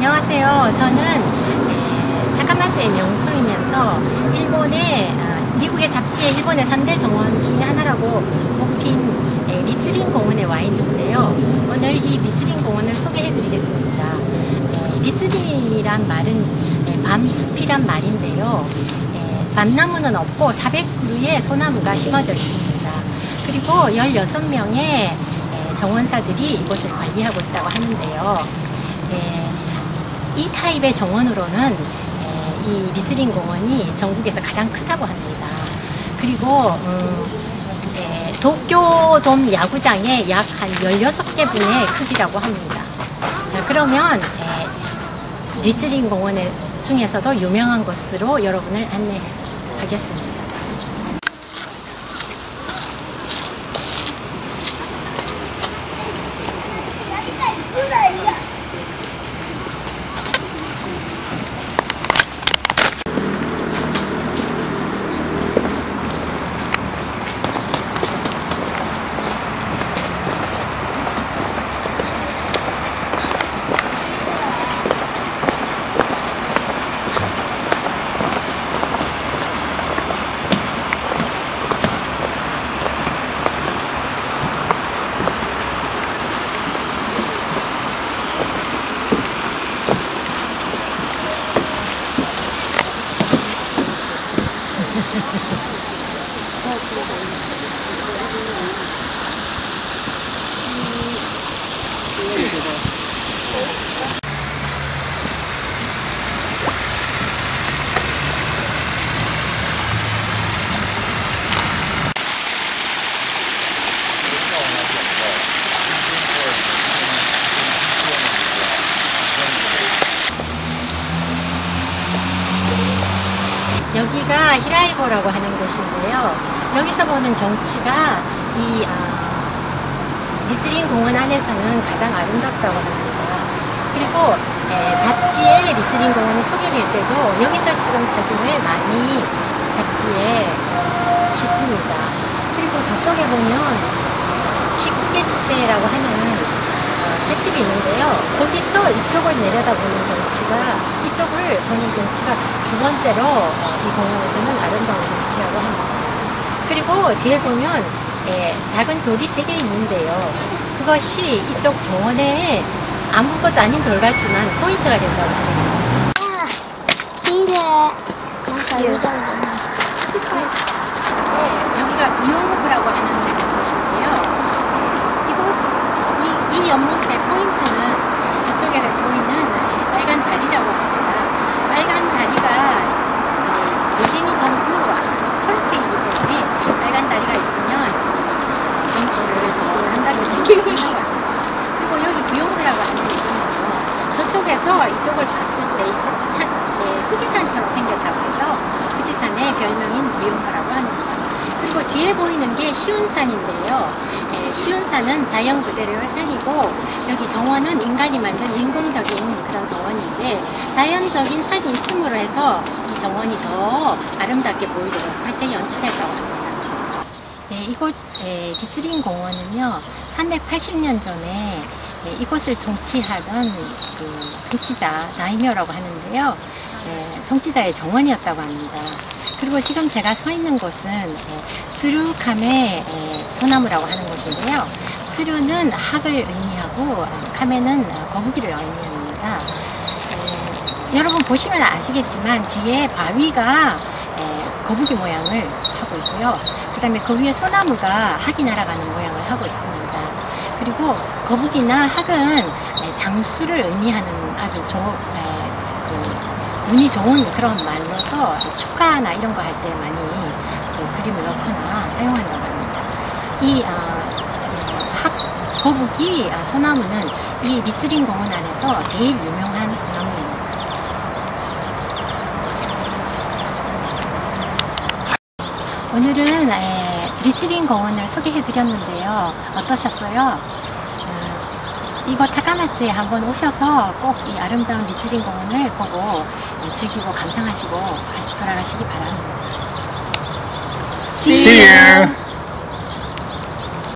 안녕하세요. 저는 에, 타카마츠의 명소이면서 일본의 아, 미국의 잡지의 일본의 3대 정원 중에 하나라고 뽑힌 에, 리츠린 공원에 와 있는데요. 오늘 이 리츠린 공원을 소개해 드리겠습니다. 에, 리츠린이란 말은 에, 밤숲이란 말인데요. 에, 밤나무는 없고 400그루의 소나무가 심어져 있습니다. 그리고 16명의 정원사들이 이곳을 관리하고 있다고 하는데요. 예, 이 타입의 정원으로는 예, 이 리츠린 공원이 전국에서 가장 크다고 합니다. 그리고 음, 예, 도쿄돔 야구장의 약 한 16개 분의 크기라고 합니다. 자 그러면 예, 리츠린 공원 중에서도 유명한 곳으로 여러분을 안내하겠습니다. 여기가 히라이보라고 하는 곳인데요. 여기서 보는 경치가 이 아, 리즈린 공원 안에서는 가장 아름답다고 합니다. 그리고 에, 잡지에 리즈린 공원이 소개될 때도 여기서 찍은 사진을 많이 잡지에 어, 싣습니다. 그리고 저쪽에 보면 키쿠게츠테라고 하는 찻집이 있는데요. 거기서 이쪽을 내려다보는 경치가 이쪽을 보는 경치가 두 번째로 어, 이 공원에서는 아름다운 경치라고 합니다. 그리고 뒤에 보면 예, 작은 돌이 세 개 있는데요. 그것이 이쪽 정원에 아무것도 아닌 돌 같지만 포인트가 된다고 하네요. 아, 여기가 부용호라고 하는 곳인데요. 이곳, 이, 이 연못의 포인트는 저쪽에서 보이는 빨간 다리라고 합니다. 빨간 다리가 여기이 전부 초록색이기 때문에 빨간 다리가 있으면 경치를 더 한다고 느끼고 있는 것 그리고 여기 부용호라고 하는 게 있는데요. 이쪽을 봤을 때이 산, 네, 후지산처럼 생겼다고 해서 후지산의 별명인 부용호라고 합니다. 그리고 뒤에 보이는 게 시운산인데요. 예, 시운산은 자연 그대로의 산이고 여기 정원은 인간이 만든 인공적인 그런 정원인데 자연적인 산이 있음으로 해서 이 정원이 더 아름답게 보이도록 그렇게 연출했다고 합니다. 네, 이곳 예, 디츠린 공원은요 380년 전에 예, 이곳을 통치하던 그 통치자 나이묘라고 하는데요. 예, 통치자의 정원이었다고 합니다. 그리고 지금 제가 서 있는 곳은 예, 츠루카메 예, 소나무라고 하는 곳인데요. 츠루는 학을 의미하고 카메는 거북이를 의미합니다. 예, 여러분 보시면 아시겠지만 뒤에 바위가 예, 거북이 모양을 하고 있고요. 그 다음에 그 위에 소나무가 학이 날아가는 모양을 하고 있습니다. 그리고 거북이나 학은 예, 장수를 의미하는 아주 조, 예, 그 운이 좋은 그런 말로서 축가나 이런 거 할 때 많이 그림을 넣거나 사용한다고 합니다. 이 아, 학 거북이 아, 소나무는 이 리츠린 공원 안에서 제일 유명한 소나무입니다. 오늘은 에, 리츠린 공원을 소개해 드렸는데요. 어떠셨어요? 음, 이곳 타카마츠에 한번 오셔서 꼭 이 아름다운 리츠린 공원을 보고 즐기고 감상하시고 다시 돌아가시기 바랍니다. See you.